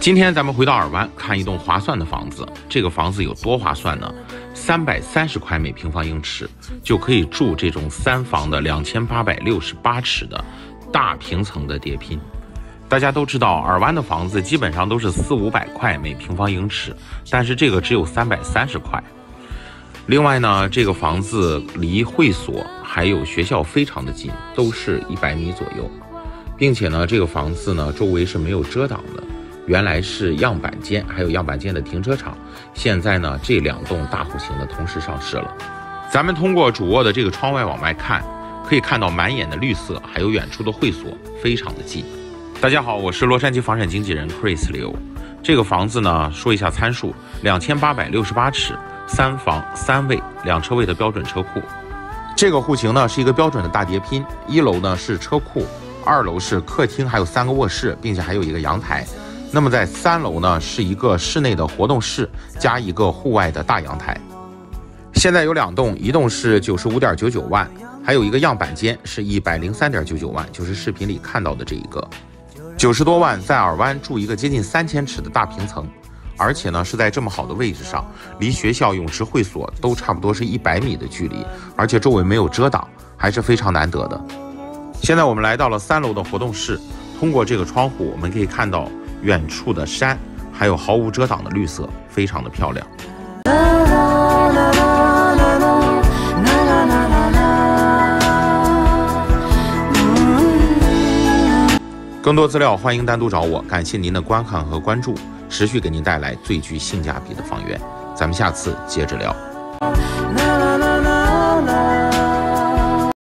今天咱们回到尔湾看一栋划算的房子，这个房子有多划算呢？三百三十块每平方英尺就可以住这种三房的两千八百六十八尺的大平层的叠拼。大家都知道，尔湾的房子基本上都是四五百块每平方英尺，但是这个只有三百三十块。另外呢，这个房子离会所还有学校非常的近，都是一百米左右，并且呢，这个房子呢周围是没有遮挡的，原来是样板间，还有样板间的停车场，现在呢这两栋大户型的同时上市了。咱们通过主卧的这个窗外往外看，可以看到满眼的绿色，还有远处的会所，非常的近。大家好，我是洛杉矶房产经纪人 Chris 刘。这个房子呢，说一下参数：两千八百六十八尺，三房三卫两车位的标准车库。这个户型呢是一个标准的大叠拼，一楼呢是车库，二楼是客厅，还有三个卧室，并且还有一个阳台。那么在三楼呢是一个室内的活动室加一个户外的大阳台。现在有两栋，一栋是九十五点九九万，还有一个样板间是一百零三点九九万，就是视频里看到的这一个。九十多万在尔湾住一个接近三千尺的大平层，而且呢是在这么好的位置上，离学校、泳池、会所都差不多是一百米的距离，而且周围没有遮挡，还是非常难得的。现在我们来到了三楼的活动室，通过这个窗户，我们可以看到远处的山，还有毫无遮挡的绿色，非常的漂亮。更多资料欢迎单独找我，感谢您的观看和关注，持续给您带来最具性价比的房源，咱们下次接着聊。